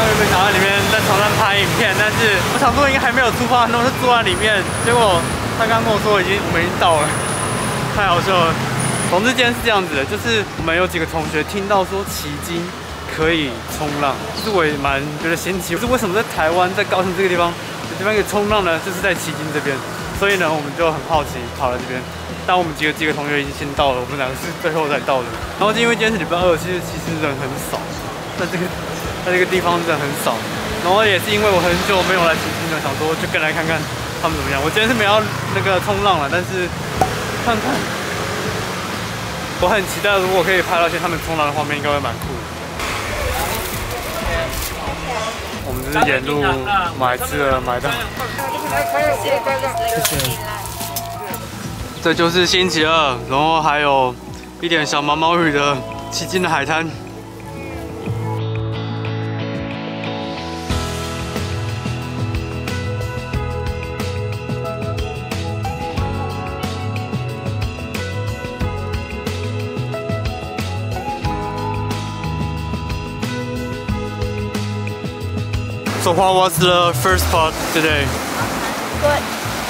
刚原本想在里面在床上拍影片，但是我想说应该还没有出发，然后就坐在里面，结果他刚跟我说已经我们已经到了，太好笑了。总之今天是这样子的，就是我们有几个同学听到说奇经可以冲浪，其实我也蛮觉得新奇，就是为什么在台湾在高雄这个地方有地方可以冲浪呢？就是在奇经这边，所以呢我们就很好奇跑来这边。但我们几个几个同学已经先到了，我们两个是最后才到的。然后因为今天是礼拜二，其实其实人很少，在这个在这个地方真的很少。然后也是因为我很久没有来奇经了，想说就跟来看看他们怎么样。我今天是没有那个冲浪了，但是看看，我很期待，如果可以拍到一些他们冲浪的画面，应该会蛮酷的。我们就是沿路买吃的买到，谢谢。这就是星期二，然后还有一点小毛毛雨的奇经的海滩。So what was the first part today? Good.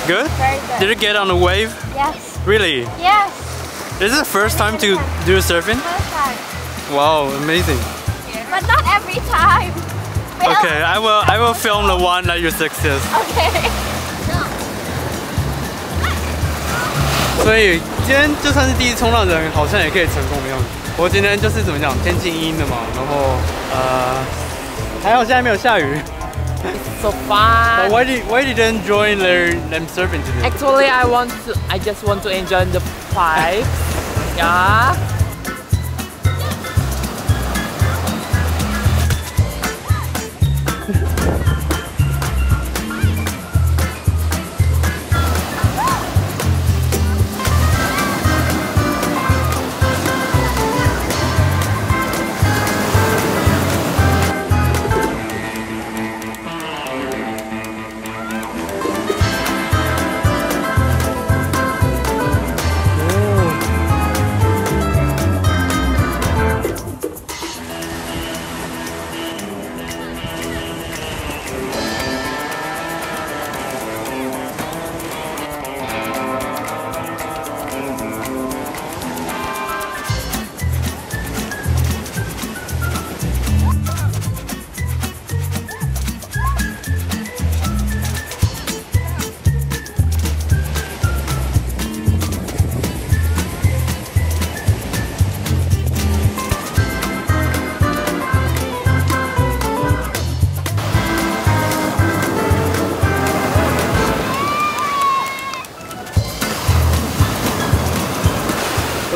Good? Very good. Did it get on the wave? Yes. Really? Yes. Is it the first time to do surfing? First time. Wow, amazing. But not every time. Will- Okay, I will I will film the one that you success. Okay. 所以今天就算是第一次冲浪的人，好像也可以成功的样子。不过今天就是怎么讲，天气阴阴的嘛，然后呃，还好现在没有下雨。 So But fun. why did why didn't join their them surfing today? Actually, I want to. I just want to enjoy the vibes. Yeah.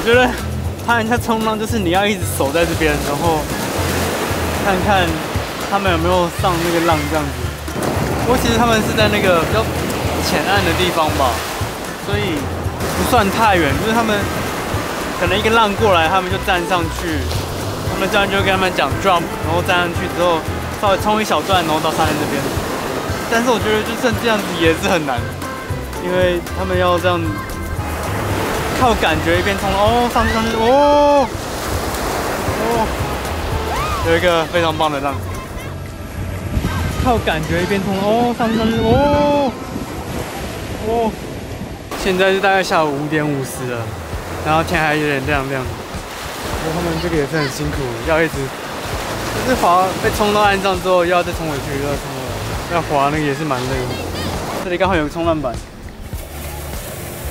我觉得看人家冲浪，就是你要一直守在这边，然后看看他们有没有上那个浪这样子。不过其实他们是在那个比较浅岸的地方吧，所以不算太远。就是他们可能一个浪过来，他们就站上去，他们这样就跟他们讲 jump，然后站上去之后稍微冲一小段，然后到沙滩这边。但是我觉得就算这样子也是很难，因为他们要这样靠感觉一边冲哦，上去上去哦哦，有一个非常棒的浪，靠感觉一边冲哦，上去上去哦。哦，现在是大概下午五点五十了，然后天还有点亮亮，不过他们这个也是很辛苦，要一直就是滑被冲到岸上之后，又要再冲回去，又要冲回来，要滑那个也是蛮累的。这里刚好有个冲浪板。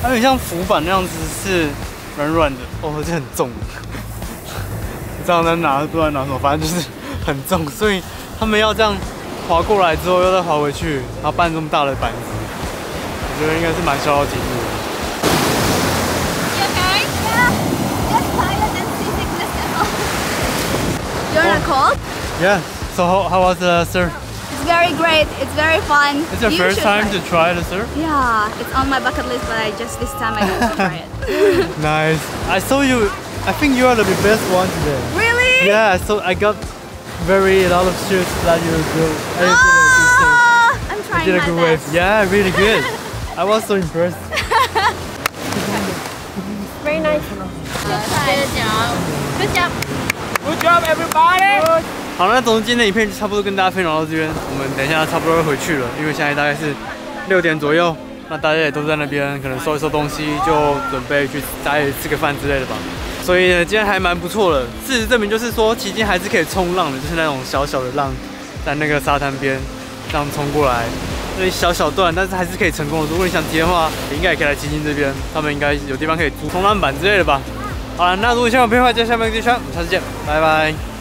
它有点像浮板那样子，是软软的哦，而且很重。不知道在拿，不知道拿什么，反正就是很重，所以他们要这样滑过来之后，又再滑回去，然后搬这么大的板子，我觉得应该是蛮消耗体力的。Cold? Yeah. So how, how was the surf? It's very great. It's very fun. It's your You first time try to try the surf? Yeah, it's on my bucket list, but I just this time I got to try it. Nice. I saw you. I think you are the best one today. really? Yeah. So I got very a lot of shirts that you do. Ah, I'm You trying did a my good wave. Yeah, really good. I was so impressed. Very nice. Good job. Good job. Good job, everybody. 好，那总之今天的影片就差不多跟大家分享到这边，我们等一下差不多要回去了，因为现在大概是六点左右，那大家也都在那边，可能收一收东西，就准备去大家吃个饭之类的吧。所以呢，今天还蛮不错的。事实证明，就是说，期间还是可以冲浪的，就是那种小小的浪，在那个沙滩边这样冲过来，那一小小段，但是还是可以成功的。如果你想体验的话，应该也可以来基金这边，他们应该有地方可以租冲浪板之类的吧。好了，那如果想有片的话，就下面个地方，我们下次见，拜拜。